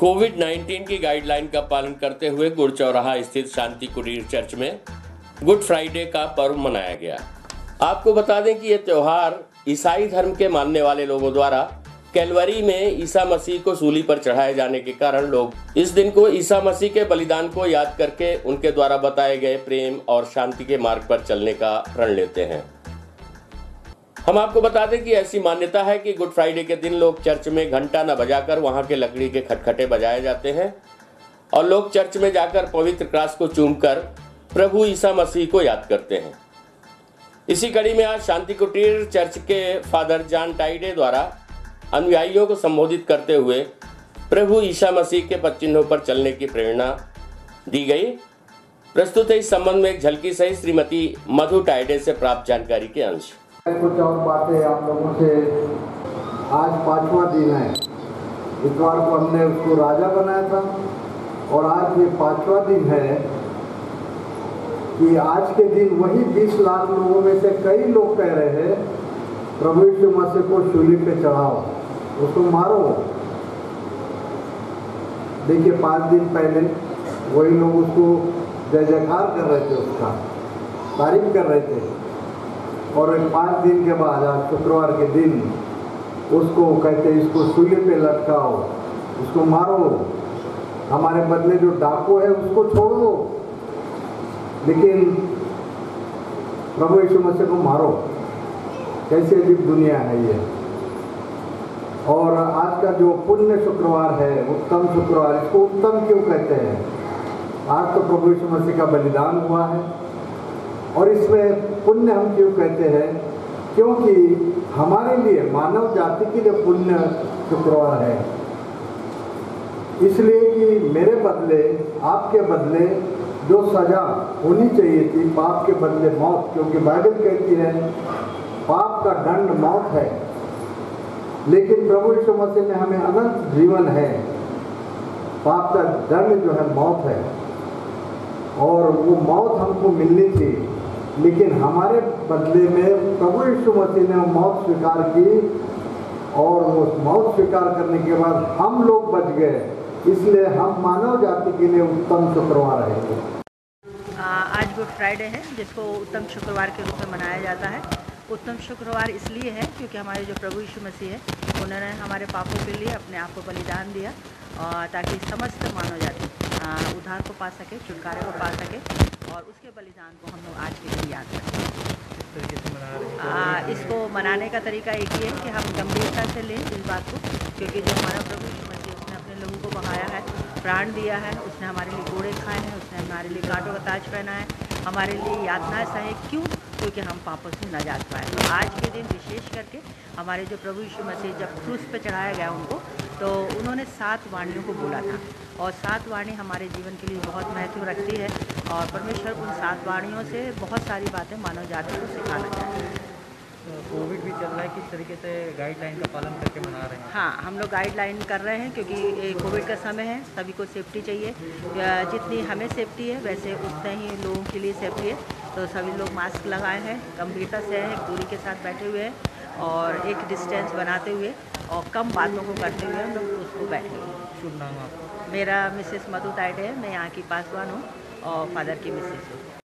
Covid 19 की guideline का पालन करते हुए गुड़ चौराहा स्थित शांति कुटीर चर्च में गुड फ्राइडे का पर्व मनाया गया। आपको बता दें कि यह त्यौहार ईसाई धर्म के मानने वाले लोगों द्वारा कैलवरी में ईसा मसीह को सूली पर चढ़ाए जाने के कारण लोग इस दिन को ईसा मसीह के बलिदान को याद करके उनके द्वारा बताए गए प्रेम और शांति के मार्ग पर चलने का प्रण लेते हैं। हम आपको बता दें कि ऐसी मान्यता है कि गुड फ्राइडे के दिन लोग चर्च में घंटा न बजाकर वहाँ के लकड़ी के खटखटे बजाए जाते हैं और लोग चर्च में जाकर पवित्र क्रास को चूमकर प्रभु ईसा मसीह को याद करते हैं। इसी कड़ी में आज शांति कुटीर चर्च के फादर जॉन टाइडे द्वारा अनुयायियों को संबोधित करते हुए प्रभु ईसा मसीह के पच्चिन्हों पर चलने की प्रेरणा दी गई। प्रस्तुत है इस संबंध में एक झलकी सहित श्रीमती मधु टाइडे से प्राप्त जानकारी के अंश। कुछ और बातें आप लोगों से आज पांचवा दिन है। इतवार को हमने उसको राजा बनाया था और आज ये पांचवा दिन है कि आज के दिन वही 20 लाख लोगों में से कई लोग कह रहे हैं, प्रभु यीशु मसीह को शूली पे चढ़ाओ, उसको मारो। देखिए, पाँच दिन पहले वही लोग उसको जय जयकार कर रहे थे, उसका तारीफ़ कर रहे थे। और पाँच दिन के बाद, आज शुक्रवार के दिन, उसको कहते इसको सूर्य पे लटकाओ उसको मारो। हमारे बदले जो डाकू है, उसको छोड़ दो। लेकिन प्रभु यीशु मसीह को मारो। कैसी अजीब दुनिया है ये। और आज का जो पुण्य शुक्रवार है, उत्तम शुक्रवार, इसको उत्तम क्यों कहते हैं? आज तो प्रभु यीशु मसीह का बलिदान हुआ है। और इसमें पुण्य हम क्यों कहते हैं? क्योंकि हमारे लिए, मानव जाति के लिए पुण्य शुक्रवार है। इसलिए कि मेरे बदले, आपके बदले जो सजा होनी चाहिए थी, पाप के बदले मौत, क्योंकि बाइबल कहती है, पाप का दंड मौत है। लेकिन प्रभु यीशु मसीह में हमें अनंत जीवन है। पाप का दंड जो है, मौत है। और वो मौत हमको मिलनी थी। लेकिन हमारे बदले में प्रभु यीशु मसीह ने मौत स्वीकार की और उस मौत स्वीकार करने के बाद हम लोग बच गए। इसलिए हम मानव जाति के लिए उत्तम शुक्रवार है। आज गुड फ्राइडे है, जिसको उत्तम शुक्रवार के रूप में मनाया जाता है। उत्तम शुक्रवार इसलिए है क्योंकि हमारे जो प्रभु यीशु मसीह है, उन्होंने हमारे पापों के लिए अपने आप को बलिदान दिया। और ताकि समस्त मानव जाति उद्धार को पा सके, छुटकारे को पा सके, और उसके बलिदान को हम लोग आज के दिन याद हैं इसको मनाने का तरीका एक ही है कि हम गंभीरता से लें इस बात को, क्योंकि जो हमारा प्रभु यीशु मसीह उसने अपने लोगों को बहाया है, प्राण दिया है, उसने हमारे लिए घोड़े खाए हैं, उसने हमारे लिए कांटों का ताज पहना है, हमारे लिए यातनाएँ सहे, क्यों? क्योंकि हम पापों से न जात पाए। तो आज के दिन विशेष करके हमारे जो प्रभु यीशु मसीह जब क्रूस पे चढ़ाया गया उनको तो उन्होंने सात वाणियों को बोला था। और सात वाणी हमारे जीवन के लिए बहुत महत्व रखती है और परमेश्वर उन सात वाणियों से बहुत सारी बातें मानव जाति को सिखाना चाहते हैं। कोविड भी चल रहा है किस तरीके से गाइडलाइन का पालन करके मना रहे हैं? हाँ हम लोग गाइडलाइन कर रहे हैं क्योंकि कोविड का समय है सभी को सेफ्टी चाहिए। जितनी हमें सेफ्टी है वैसे उतने ही लोगों के लिए सेफ्टी है। तो सभी लोग मास्क लगाए हैं गंभीरता से हैं दूरी के साथ बैठे हुए हैं। और एक डिस्टेंस बनाते हुए और कम बातों को करते हुए हम लोग उसको बैठे शुभ नाम आप मेरा मिसेस मधु टाइड है मैं यहाँ की पासवान हूँ और फादर की मिसेस हूँ।